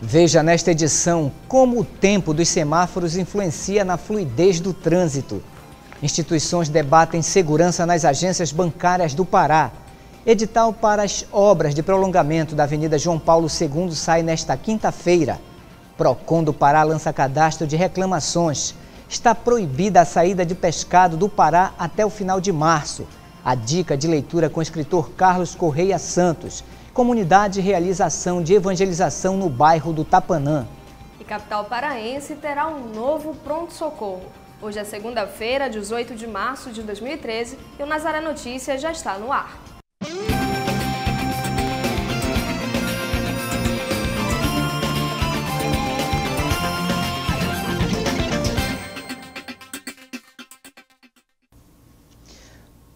Veja nesta edição como o tempo dos semáforos influencia na fluidez do trânsito. Instituições debatem segurança nas agências bancárias do Pará. Edital para as obras de prolongamento da Avenida João Paulo II sai nesta quinta-feira. Procon do Pará lança cadastro de reclamações. Está proibida a saída de pescado do Pará até o final de março. A dica de leitura com o escritor Carlos Correia Santos. Comunidade realização de evangelização no bairro do Tapanã. E capital paraense terá um novo pronto-socorro. Hoje é segunda-feira, 18 de março de 2013 e o Nazaré Notícias já está no ar.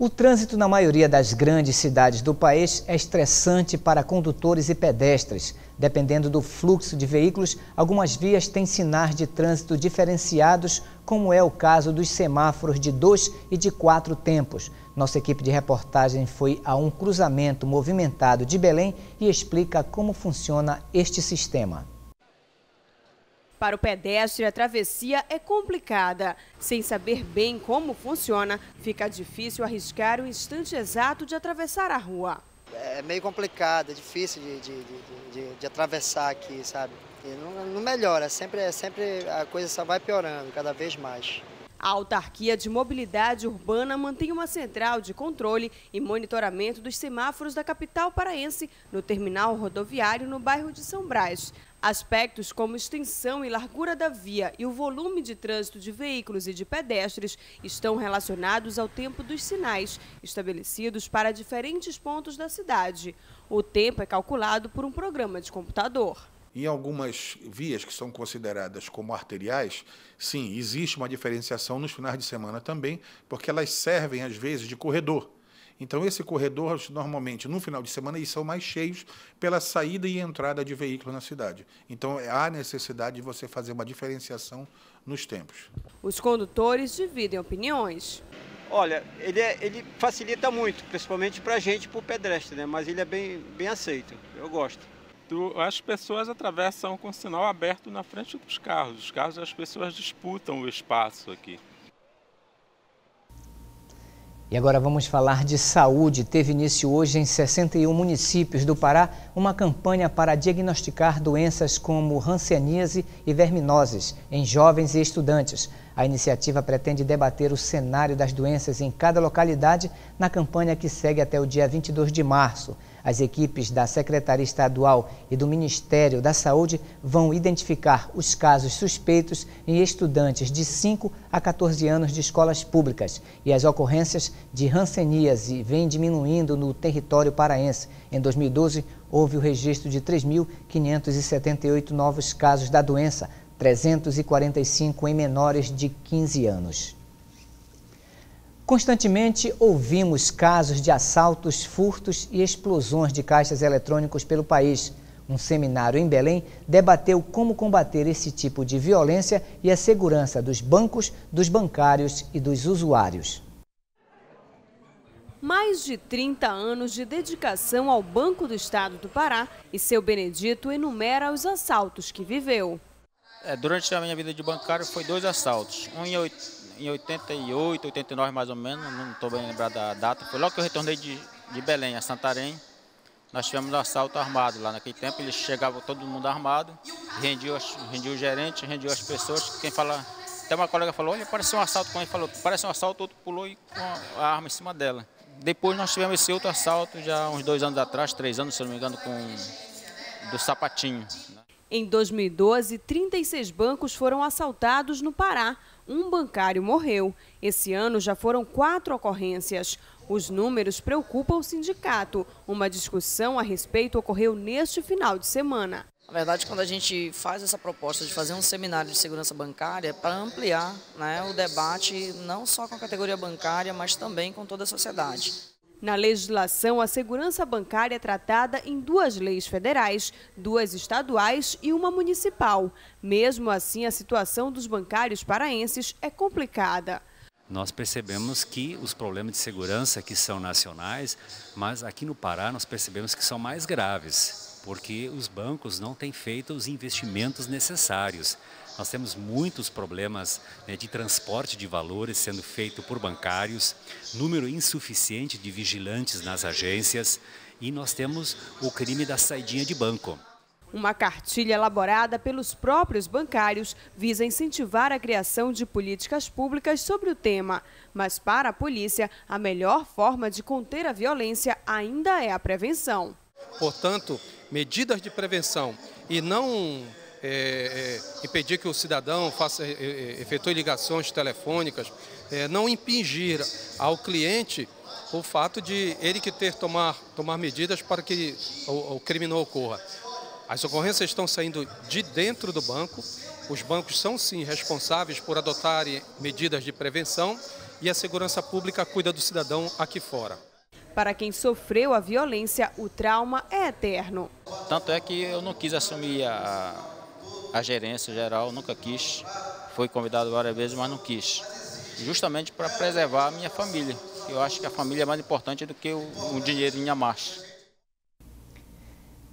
O trânsito na maioria das grandes cidades do país é estressante para condutores e pedestres. Dependendo do fluxo de veículos, algumas vias têm sinais de trânsito diferenciados, como é o caso dos semáforos de dois e de quatro tempos. Nossa equipe de reportagem foi a um cruzamento movimentado de Belém e explica como funciona este sistema. Para o pedestre, a travessia é complicada. Sem saber bem como funciona, fica difícil arriscar o instante exato de atravessar a rua. É meio complicado, é difícil de, de, de, de atravessar aqui, sabe? Não, não, melhora, sempre, sempre a coisa só vai piorando cada vez mais. A Autarquia de Mobilidade Urbana mantém uma central de controle e monitoramento dos semáforos da capital paraense no terminal rodoviário no bairro de São Brás. Aspectos como extensão e largura da via e o volume de trânsito de veículos e de pedestres estão relacionados ao tempo dos sinais, estabelecidos para diferentes pontos da cidade. O tempo é calculado por um programa de computador. Em algumas vias que são consideradas como arteriais, sim, existe uma diferenciação nos finais de semana também, porque elas servem às vezes de corredor. Então, esse corredor, normalmente, no final de semana, eles são mais cheios pela saída e entrada de veículos na cidade. Então, há necessidade de você fazer uma diferenciação nos tempos. Os condutores dividem opiniões. Olha, ele, é, ele facilita muito, principalmente para a gente, para o pedestre, né? mas ele é bem, bem aceito. Eu gosto. As pessoas atravessam com sinal aberto na frente dos carros. Os carros, as pessoas disputam o espaço aqui. E agora vamos falar de saúde. Teve início hoje em 61 municípios do Pará uma campanha para diagnosticar doenças como hanseníase e verminoses em jovens e estudantes. A iniciativa pretende debater o cenário das doenças em cada localidade na campanha que segue até o dia 22 de março. As equipes da Secretaria Estadual e do Ministério da Saúde vão identificar os casos suspeitos em estudantes de 5 a 14 anos de escolas públicas e as ocorrências de hanseníase vêm diminuindo no território paraense. Em 2012, houve o registro de 3.578 novos casos da doença, 345 em menores de 15 anos. Constantemente ouvimos casos de assaltos, furtos e explosões de caixas eletrônicos pelo país. Um seminário em Belém debateu como combater esse tipo de violência e a segurança dos bancos, dos bancários e dos usuários. Mais de 30 anos de dedicação ao Banco do Estado do Pará e seu Benedito enumera os assaltos que viveu. É, durante a minha vida de bancário foi dois assaltos. Um em em 88, 89 mais ou menos, não estou bem lembrado da data. Foi logo que eu retornei de, de Belém a Santarém. Nós tivemos um assalto armado lá naquele tempo. Eles chegavam todo mundo armado, rendiam, rendiam o gerente, rendiam as pessoas. Quem fala, até uma colega falou: Olha, parece um assalto. Quando ele falou: Parece um assalto, outro pulou e com a arma em cima dela. Depois nós tivemos esse outro assalto já uns dois anos atrás, três anos, se não me engano, com do sapatinho. Em 2012, 36 bancos foram assaltados no Pará um bancário morreu. Esse ano já foram quatro ocorrências. Os números preocupam o sindicato. Uma discussão a respeito ocorreu neste final de semana. Na verdade, quando a gente faz essa proposta de fazer um seminário de segurança bancária, é para ampliar né, o debate não só com a categoria bancária, mas também com toda a sociedade. Na legislação, a segurança bancária é tratada em duas leis federais, duas estaduais e uma municipal. Mesmo assim, a situação dos bancários paraenses é complicada. Nós percebemos que os problemas de segurança que são nacionais, mas aqui no Pará nós percebemos que são mais graves. Porque os bancos não têm feito os investimentos necessários. Nós temos muitos problemas né, de transporte de valores sendo feito por bancários, número insuficiente de vigilantes nas agências e nós temos o crime da saidinha de banco. Uma cartilha elaborada pelos próprios bancários visa incentivar a criação de políticas públicas sobre o tema. Mas para a polícia, a melhor forma de conter a violência ainda é a prevenção. Portanto, medidas de prevenção e não é, é, impedir que o cidadão faça, é, é efetue ligações telefônicas, é, não impingir ao cliente o fato de ele que ter tomar, tomar medidas para que o, o crime não ocorra. As ocorrências estão saindo de dentro do banco, os bancos são sim responsáveis por adotarem medidas de prevenção e a segurança pública cuida do cidadão aqui fora. Para quem sofreu a violência, o trauma é eterno. Tanto é que eu não quis assumir a, a gerência geral, nunca quis. Fui convidado várias vezes, mas não quis. Justamente para preservar a minha família. Eu acho que a família é mais importante do que o, o dinheirinho a mais.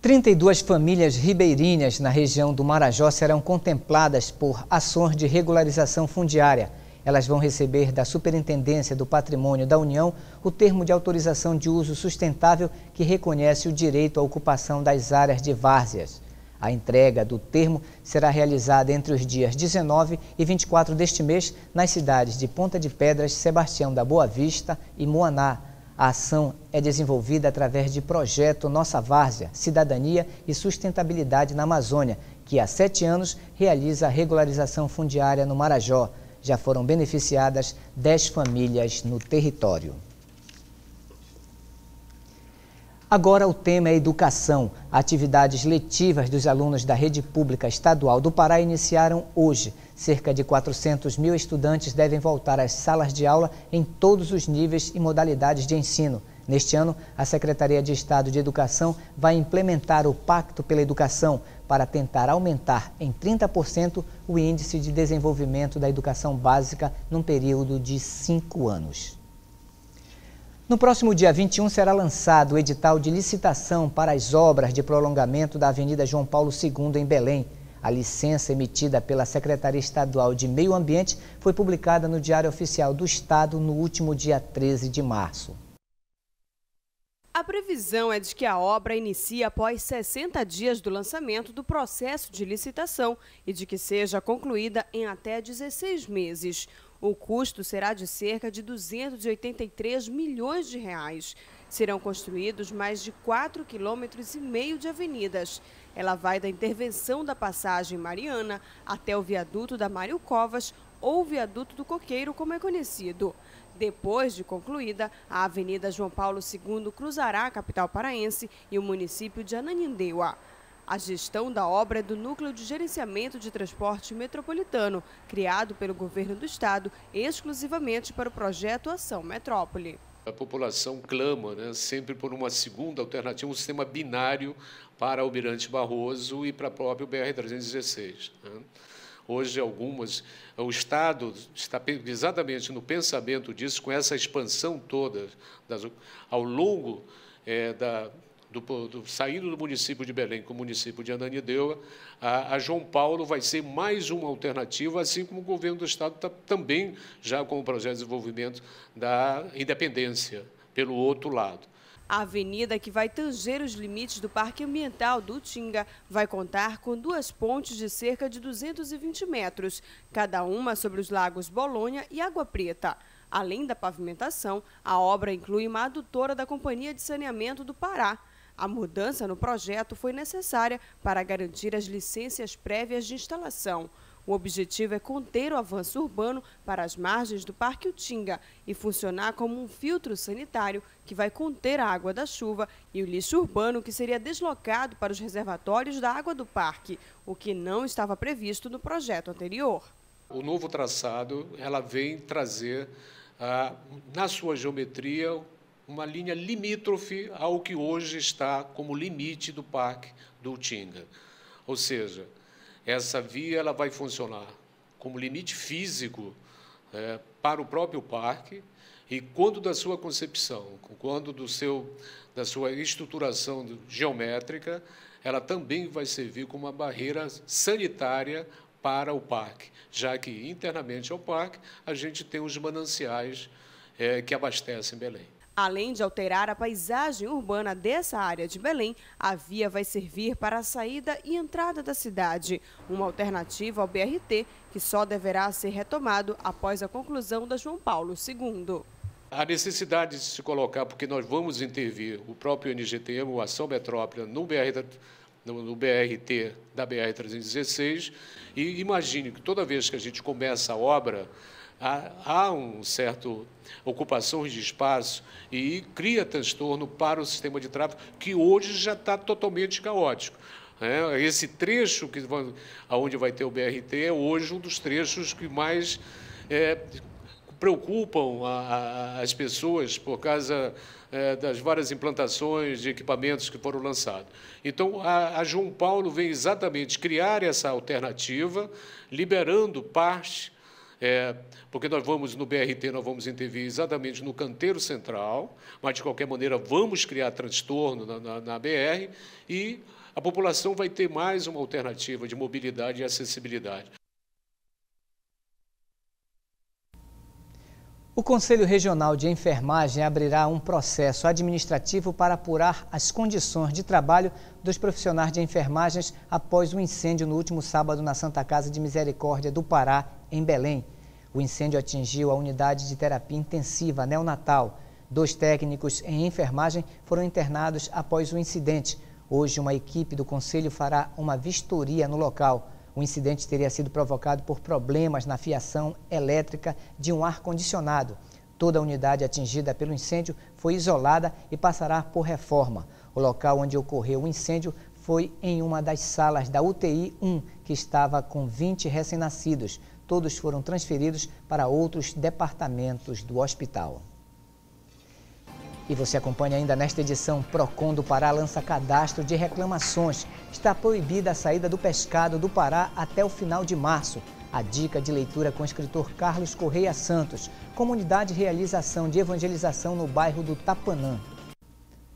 32 famílias ribeirinhas na região do Marajó serão contempladas por ações de regularização fundiária. Elas vão receber da Superintendência do Patrimônio da União o termo de autorização de uso sustentável que reconhece o direito à ocupação das áreas de várzeas. A entrega do termo será realizada entre os dias 19 e 24 deste mês nas cidades de Ponta de Pedras, Sebastião da Boa Vista e Moaná. A ação é desenvolvida através de projeto Nossa Várzea, Cidadania e Sustentabilidade na Amazônia, que há sete anos realiza a regularização fundiária no Marajó já foram beneficiadas 10 famílias no território. Agora o tema é educação. Atividades letivas dos alunos da rede pública estadual do Pará iniciaram hoje. Cerca de 400 mil estudantes devem voltar às salas de aula em todos os níveis e modalidades de ensino. Neste ano, a Secretaria de Estado de Educação vai implementar o Pacto pela Educação para tentar aumentar em 30% o índice de desenvolvimento da educação básica num período de cinco anos. No próximo dia 21 será lançado o edital de licitação para as obras de prolongamento da Avenida João Paulo II em Belém. A licença emitida pela Secretaria Estadual de Meio Ambiente foi publicada no Diário Oficial do Estado no último dia 13 de março. A previsão é de que a obra inicie após 60 dias do lançamento do processo de licitação e de que seja concluída em até 16 meses. O custo será de cerca de 283 milhões de reais. Serão construídos mais de 4,5 quilômetros e meio de avenidas. Ela vai da intervenção da passagem Mariana até o viaduto da Mário Covas ou viaduto do Coqueiro, como é conhecido. Depois de concluída, a Avenida João Paulo II cruzará a capital paraense e o município de Ananindeua. A gestão da obra é do Núcleo de Gerenciamento de Transporte Metropolitano, criado pelo governo do estado exclusivamente para o projeto Ação Metrópole. A população clama né, sempre por uma segunda alternativa, um sistema binário para Almirante Barroso e para o próprio BR-316. Né. Hoje, algumas, o Estado está exatamente no pensamento disso, com essa expansão toda, das, ao longo é, da, do, do, saindo do município de Belém com o município de Ananindeua, a, a, João Paulo vai ser mais uma alternativa, assim como o governo do Estado está também já com o projeto de desenvolvimento da independência, pelo outro lado. A avenida que vai tanger os limites do Parque Ambiental do Tinga vai contar com duas pontes de cerca de 220 metros, cada uma sobre os lagos Bolonha e Água Preta. Além da pavimentação, a obra inclui uma adutora da Companhia de Saneamento do Pará. A mudança no projeto foi necessária para garantir as licenças prévias de instalação. O objetivo é conter o avanço urbano para as margens do Parque Utinga e funcionar como um filtro sanitário que vai conter a água da chuva e o lixo urbano que seria deslocado para os reservatórios da água do parque, o que não estava previsto no projeto anterior. O novo traçado ela vem trazer, ah, na sua geometria, uma linha limítrofe ao que hoje está como limite do Parque do Utinga. Ou seja, essa via ela vai funcionar como limite físico é, para o próprio parque e quando da sua concepção, quando do seu, da sua estruturação geométrica, ela também vai servir como uma barreira sanitária para o parque, já que internamente ao parque a gente tem os mananciais é, que abastecem Belém. Além de alterar a paisagem urbana dessa área de Belém, a via vai servir para a saída e entrada da cidade, uma alternativa ao BRT que só deverá ser retomado após a conclusão da João Paulo II. A necessidade de se colocar, porque nós vamos intervir o próprio NGTM, o Ação Metrópole, no, BR, no, no BRT da BR-316, e imagine que toda vez que a gente começa a obra, há, há um certo ocupações de espaço e cria transtorno para o sistema de tráfego, que hoje já está totalmente caótico. É, esse trecho que aonde vai ter o BRT é hoje um dos trechos que mais é, preocupam a, a, as pessoas por causa é, das várias implantações de equipamentos que foram lançados. Então, a, a João Paulo vem exatamente criar essa alternativa, liberando parte é, porque nós vamos no BRT, nós vamos intervir exatamente no canteiro central, mas de qualquer maneira vamos criar transtorno na, na, na BR e a população vai ter mais uma alternativa de mobilidade e acessibilidade. O Conselho Regional de Enfermagem abrirá um processo administrativo para apurar as condições de trabalho dos profissionais de enfermagens após o incêndio no último sábado na Santa Casa de Misericórdia do Pará, em Belém. O incêndio atingiu a unidade de terapia intensiva neonatal. Dois técnicos em enfermagem foram internados após o incidente. Hoje, uma equipe do Conselho fará uma vistoria no local. O incidente teria sido provocado por problemas na fiação elétrica de um ar-condicionado. Toda a unidade atingida pelo incêndio foi isolada e passará por reforma. O local onde ocorreu o incêndio foi em uma das salas da UTI 1, que estava com 20 recém-nascidos. Todos foram transferidos para outros departamentos do hospital. E você acompanha ainda nesta edição, Procon do Pará lança cadastro de reclamações. Está proibida a saída do pescado do Pará até o final de março. A dica de leitura com o escritor Carlos Correia Santos. Comunidade Realização de Evangelização no bairro do Tapanã.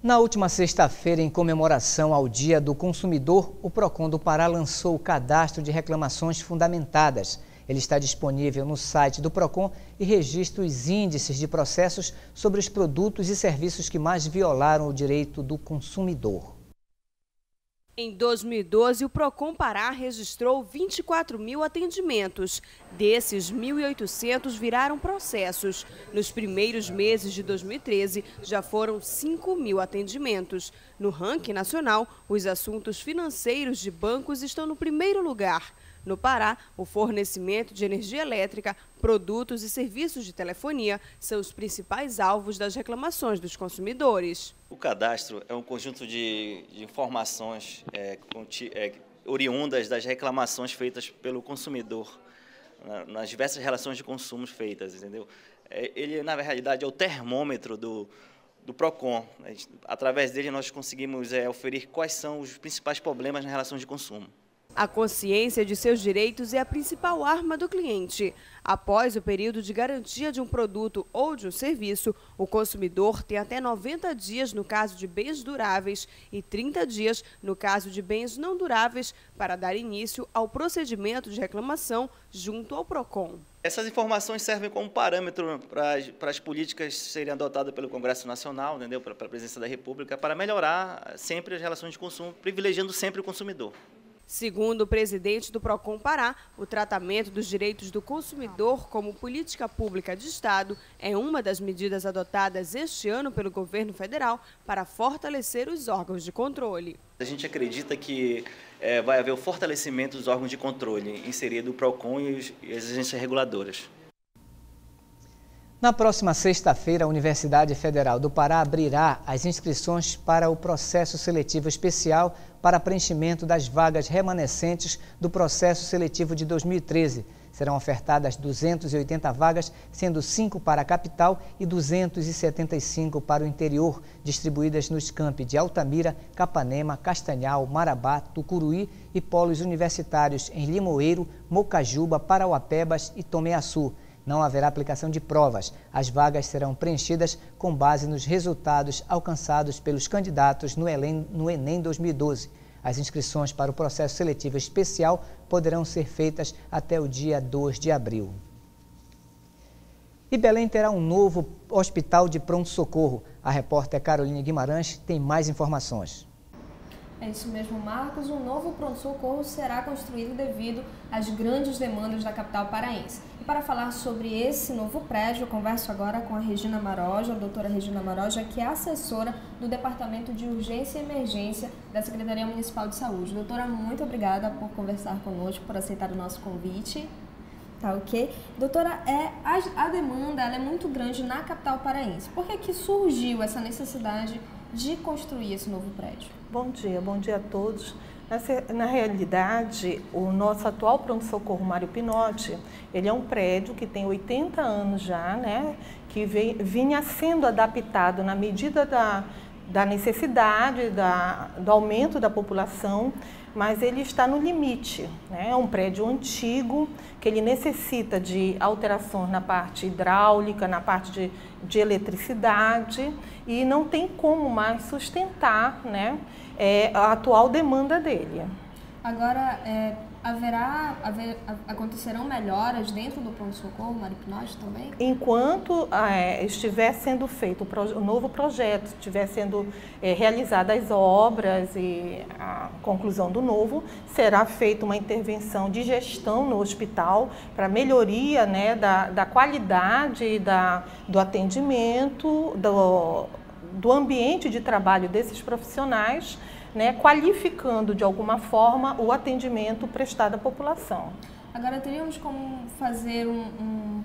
Na última sexta-feira, em comemoração ao Dia do Consumidor, o Procon do Pará lançou o cadastro de reclamações fundamentadas. Ele está disponível no site do PROCON e registra os índices de processos sobre os produtos e serviços que mais violaram o direito do consumidor. Em 2012, o Procon Pará registrou 24 mil atendimentos. Desses, 1.800 viraram processos. Nos primeiros meses de 2013, já foram 5 mil atendimentos. No ranking nacional, os assuntos financeiros de bancos estão no primeiro lugar. No Pará, o fornecimento de energia elétrica, produtos e serviços de telefonia são os principais alvos das reclamações dos consumidores. O cadastro é um conjunto de, de informações é, é, oriundas das reclamações feitas pelo consumidor na, nas diversas relações de consumo feitas, entendeu? É, ele, na realidade, é o termômetro do, do PROCON. Através dele, nós conseguimos é, oferir quais são os principais problemas na relação de consumo. A consciência de seus direitos é a principal arma do cliente. Após o período de garantia de um produto ou de um serviço, o consumidor tem até 90 dias no caso de bens duráveis e 30 dias no caso de bens não duráveis para dar início ao procedimento de reclamação junto ao PROCON. Essas informações servem como parâmetro para as, para as políticas serem adotadas pelo Congresso Nacional, entendeu? para a presidência da República, para melhorar sempre as relações de consumo, privilegiando sempre o consumidor. Segundo o presidente do Procon Pará, o tratamento dos direitos do consumidor como política pública de Estado é uma das medidas adotadas este ano pelo governo federal para fortalecer os órgãos de controle. A gente acredita que é, vai haver o fortalecimento dos órgãos de controle, inserido o PROCON e as agências reguladoras. Na próxima sexta-feira, a Universidade Federal do Pará abrirá as inscrições para o processo seletivo especial para preenchimento das vagas remanescentes do processo seletivo de 2013. Serão ofertadas 280 vagas, sendo 5 para a capital e 275 para o interior, distribuídas nos campi de Altamira, Capanema, Castanhal, Marabá, Tucuruí e polos universitários em Limoeiro, Mocajuba, Parauapebas e Tomeaçu. Não haverá aplicação de provas. As vagas serão preenchidas com base nos resultados alcançados pelos candidatos no Enem, no Enem 2012. As inscrições para o processo seletivo especial poderão ser feitas até o dia 2 de abril. E Belém terá um novo hospital de pronto-socorro. A repórter Caroline Guimarães tem mais informações. É isso mesmo, Marcos. Um novo pronto-socorro será construído devido às grandes demandas da capital paraense. E para falar sobre esse novo prédio, eu converso agora com a Regina Maroja, a doutora Regina Maroja, que é assessora do Departamento de Urgência e Emergência da Secretaria Municipal de Saúde. Doutora, muito obrigada por conversar conosco, por aceitar o nosso convite. Tá ok? Doutora, é, a, a demanda é muito grande na capital paraense. Por que, que surgiu essa necessidade de construir esse novo prédio? Bom dia, bom dia a todos. Na, realidade, o nosso atual pronto-socorro Mário Pinotti, ele é um prédio que tem 80 anos já, né? Que vem, vinha sendo adaptado na medida da, da necessidade, da, do aumento da população mas ele está no limite. Né? É um prédio antigo que ele necessita de alterações na parte hidráulica, na parte de, de eletricidade e não tem como mais sustentar né, é, a atual demanda dele. Agora, é, haverá, haver, acontecerão melhoras dentro do pronto-socorro, Maripinóide também? Enquanto é, estiver sendo feito o, o novo projeto, estiver sendo é, realizadas as obras e a conclusão do novo, será feita uma intervenção de gestão no hospital para melhoria né, da, da qualidade da, do atendimento, do, do ambiente de trabalho desses profissionais, né, qualificando de alguma forma o atendimento prestado à população. Agora, teríamos como fazer um, um,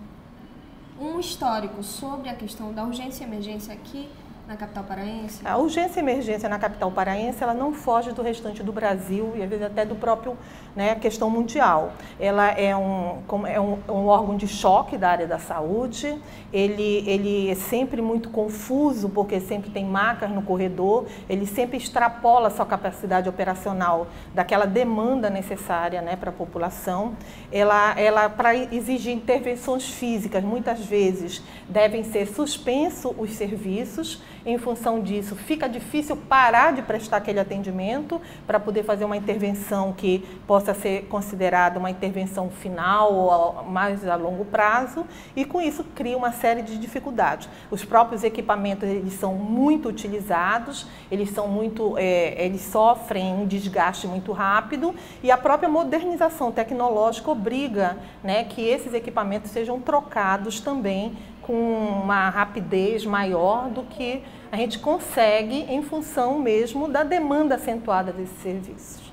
um histórico sobre a questão da urgência e emergência aqui na capital paraense? A urgência e emergência na capital paraense, ela não foge do restante do Brasil e às vezes até do próprio né, questão mundial. Ela é um, é um, um, órgão de choque da área da saúde, ele, ele é sempre muito confuso porque sempre tem macas no corredor, ele sempre extrapola a sua capacidade operacional daquela demanda necessária né, para a população. Ela, ela para exigir intervenções físicas, muitas vezes devem ser suspensos os serviços, em função disso, fica difícil parar de prestar aquele atendimento para poder fazer uma intervenção que possa ser considerada uma intervenção final ou mais a longo prazo, e com isso cria uma série de dificuldades. Os próprios equipamentos eles são muito utilizados, eles são muito, é, eles sofrem um desgaste muito rápido e a própria modernização tecnológica obriga né, que esses equipamentos sejam trocados também com uma rapidez maior do que a gente consegue em função mesmo da demanda acentuada desses serviços.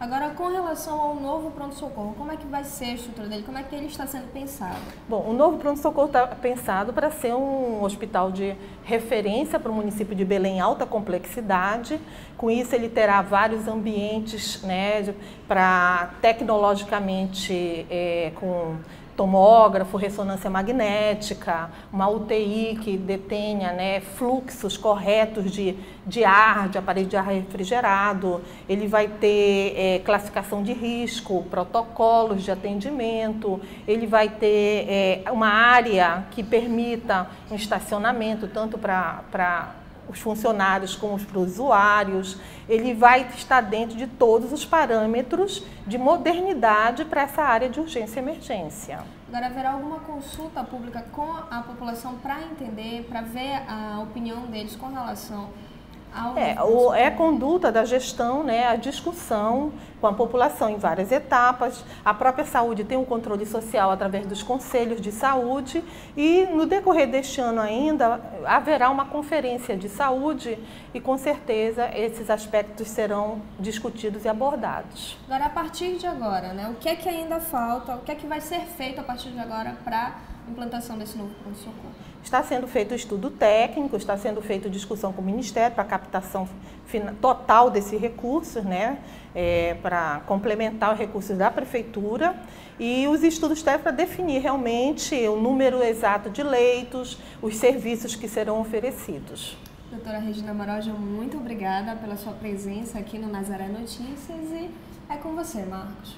Agora, com relação ao novo pronto-socorro, como é que vai ser a estrutura dele? Como é que ele está sendo pensado? Bom, o novo pronto-socorro está pensado para ser um hospital de referência para o município de Belém, alta complexidade. Com isso, ele terá vários ambientes né, para tecnologicamente é, com tomógrafo, ressonância magnética, uma UTI que detenha né, fluxos corretos de, de ar, de aparelho de ar refrigerado, ele vai ter é, classificação de risco, protocolos de atendimento, ele vai ter é, uma área que permita um estacionamento tanto para os funcionários como os usuários, ele vai estar dentro de todos os parâmetros de modernidade para essa área de urgência e emergência. Agora, haverá alguma consulta pública com a população para entender, para ver a opinião deles com relação é, o, é a conduta da gestão, né, a discussão com a população em várias etapas. A própria saúde tem um controle social através dos conselhos de saúde e no decorrer deste ano ainda haverá uma conferência de saúde e com certeza esses aspectos serão discutidos e abordados. Agora, a partir de agora, né, o que é que ainda falta, o que é que vai ser feito a partir de agora para a implantação desse novo pronto-socorro? Está sendo feito estudo técnico, está sendo feita discussão com o Ministério para a captação total desses recursos, né, é, para complementar os recursos da Prefeitura e os estudos técnicos para definir realmente o número exato de leitos, os serviços que serão oferecidos. Doutora Regina Maroja, muito obrigada pela sua presença aqui no Nazaré Notícias e é com você, Marcos.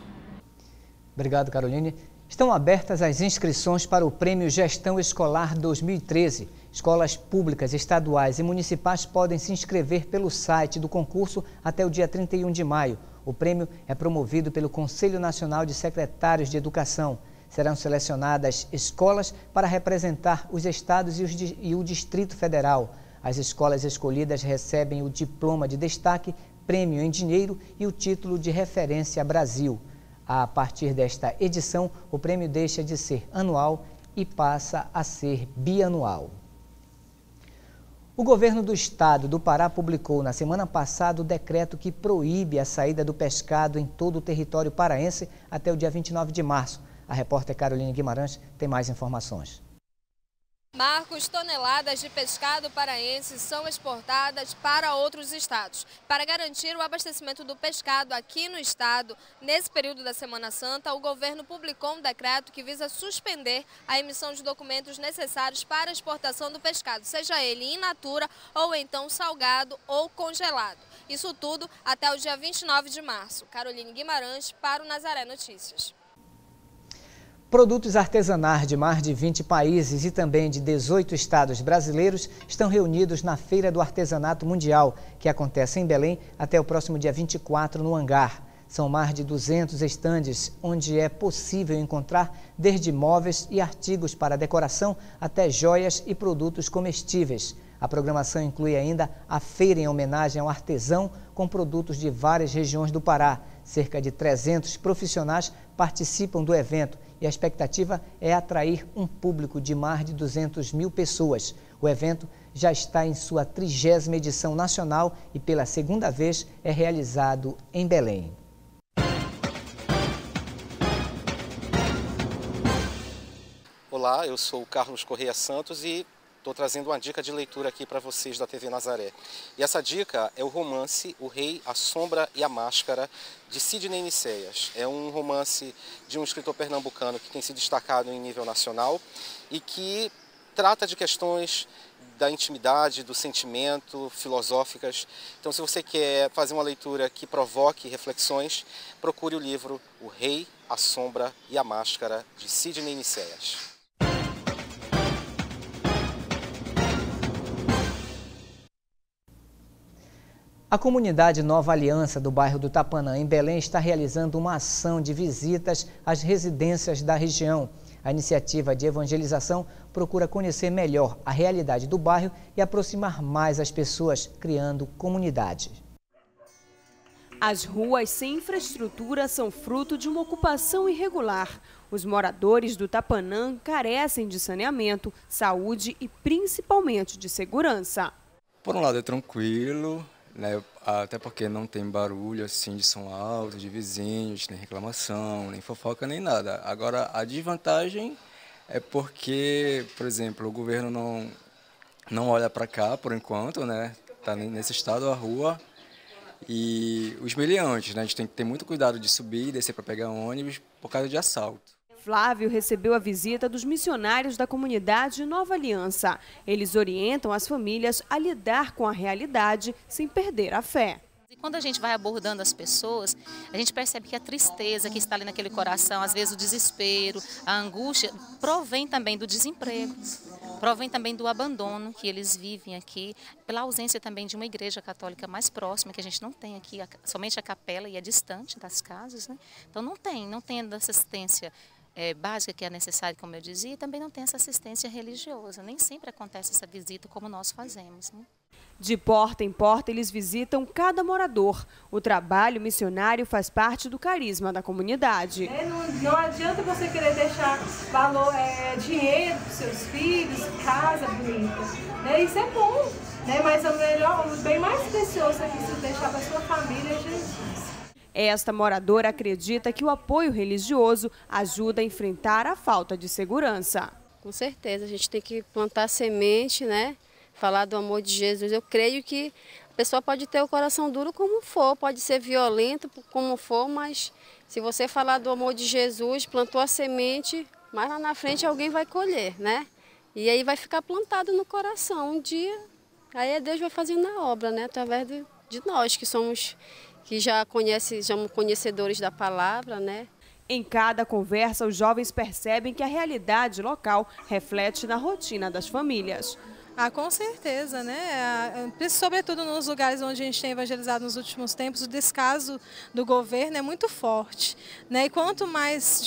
Obrigado, Caroline. Estão abertas as inscrições para o Prêmio Gestão Escolar 2013. Escolas públicas, estaduais e municipais podem se inscrever pelo site do concurso até o dia 31 de maio. O prêmio é promovido pelo Conselho Nacional de Secretários de Educação. Serão selecionadas escolas para representar os estados e o Distrito Federal. As escolas escolhidas recebem o diploma de destaque, prêmio em dinheiro e o título de referência Brasil. A partir desta edição, o prêmio deixa de ser anual e passa a ser bianual. O governo do estado do Pará publicou na semana passada o decreto que proíbe a saída do pescado em todo o território paraense até o dia 29 de março. A repórter Caroline Guimarães tem mais informações. Marcos, toneladas de pescado paraense são exportadas para outros estados. Para garantir o abastecimento do pescado aqui no estado, nesse período da Semana Santa, o governo publicou um decreto que visa suspender a emissão de documentos necessários para a exportação do pescado, seja ele in natura ou então salgado ou congelado. Isso tudo até o dia 29 de março. Caroline Guimarães para o Nazaré Notícias. Produtos artesanais de mais de 20 países e também de 18 estados brasileiros estão reunidos na Feira do Artesanato Mundial, que acontece em Belém até o próximo dia 24 no Hangar. São mais de 200 estandes, onde é possível encontrar desde móveis e artigos para decoração até joias e produtos comestíveis. A programação inclui ainda a feira em homenagem ao artesão, com produtos de várias regiões do Pará. Cerca de 300 profissionais participam do evento e a expectativa é atrair um público de mais de 200 mil pessoas. O evento já está em sua trigésima edição nacional e pela segunda vez é realizado em Belém. Olá, eu sou o Carlos Correia Santos e estou trazendo uma dica de leitura aqui para vocês da TV Nazaré. E essa dica é o romance O Rei, a Sombra e a Máscara, de Sidney Niceias. É um romance de um escritor pernambucano que tem se destacado em nível nacional e que trata de questões da intimidade, do sentimento, filosóficas. Então, se você quer fazer uma leitura que provoque reflexões, procure o livro O Rei, a Sombra e a Máscara, de Sidney Niceias. A comunidade Nova Aliança do bairro do Tapanã, em Belém, está realizando uma ação de visitas às residências da região. A iniciativa de evangelização procura conhecer melhor a realidade do bairro e aproximar mais as pessoas, criando comunidade. As ruas sem infraestrutura são fruto de uma ocupação irregular. Os moradores do Tapanã carecem de saneamento, saúde e principalmente de segurança. Por um lado é tranquilo, né? Até porque não tem barulho assim de som alto, de vizinhos, nem reclamação, nem fofoca, nem nada. Agora, a desvantagem é porque, por exemplo, o governo não, não olha para cá por enquanto, né? Tá nesse estado a rua e os meliantes, né? A gente tem que ter muito cuidado de subir e descer para pegar ônibus por causa de assalto. Flávio recebeu a visita dos missionários da comunidade Nova Aliança. Eles orientam as famílias a lidar com a realidade sem perder a fé. Quando a gente vai abordando as pessoas, a gente percebe que a tristeza que está ali naquele coração, às vezes o desespero, a angústia, provém também do desemprego, provém também do abandono que eles vivem aqui, pela ausência também de uma igreja católica mais próxima, que a gente não tem aqui, somente a capela e é distante das casas, né? Então não tem, não tem assistência é, básica que é necessária, como eu dizia, e também não tem essa assistência religiosa. Nem sempre acontece essa visita como nós fazemos. Né? De porta em porta, eles visitam cada morador. O trabalho missionário faz parte do carisma da comunidade. É, não, não, adianta você querer deixar valor, é, dinheiro para seus filhos, casa bonita. Né? Isso é bom, né? mas o melhor, o bem mais precioso é que você deixar para sua família é Jesus. Esta moradora acredita que o apoio religioso ajuda a enfrentar a falta de segurança. Com certeza, a gente tem que plantar semente, né? Falar do amor de Jesus. Eu creio que a pessoa pode ter o coração duro como for, pode ser violento como for, mas se você falar do amor de Jesus, plantou a semente, mais lá na frente alguém vai colher, né? E aí vai ficar plantado no coração um dia. Aí Deus vai fazendo a obra, né? Através de nós que somos que já conhecem, já conhecedores da palavra, né? Em cada conversa, os jovens percebem que a realidade local reflete na rotina das famílias. Ah, com certeza, né? Sobretudo nos lugares onde a gente tem evangelizado nos últimos tempos, o descaso do governo é muito forte. Né? E quanto mais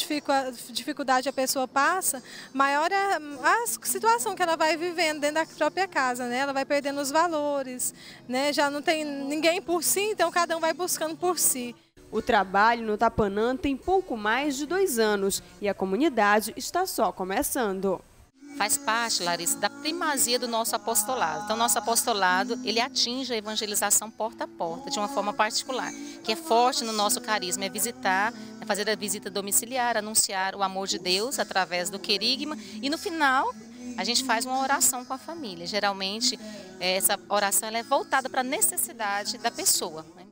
dificuldade a pessoa passa, maior é a situação que ela vai vivendo dentro da própria casa. Né? Ela vai perdendo os valores, né? já não tem ninguém por si, então cada um vai buscando por si. O trabalho no Tapanã tem pouco mais de dois anos e a comunidade está só começando. Faz parte, Larissa, da primazia do nosso apostolado. Então, nosso apostolado, ele atinge a evangelização porta a porta, de uma forma particular, que é forte no nosso carisma, é visitar, é fazer a visita domiciliar, anunciar o amor de Deus através do querigma e no final a gente faz uma oração com a família. Geralmente, essa oração é voltada para a necessidade da pessoa. Né?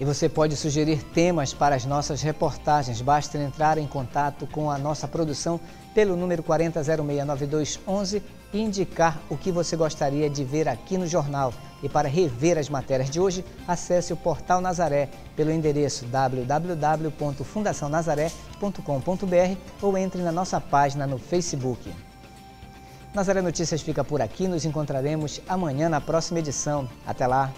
E você pode sugerir temas para as nossas reportagens. Basta entrar em contato com a nossa produção pelo número 40069211 e indicar o que você gostaria de ver aqui no jornal. E para rever as matérias de hoje, acesse o Portal Nazaré pelo endereço www.fundacionazaré.com.br ou entre na nossa página no Facebook. Nazaré Notícias fica por aqui, nos encontraremos amanhã na próxima edição. Até lá!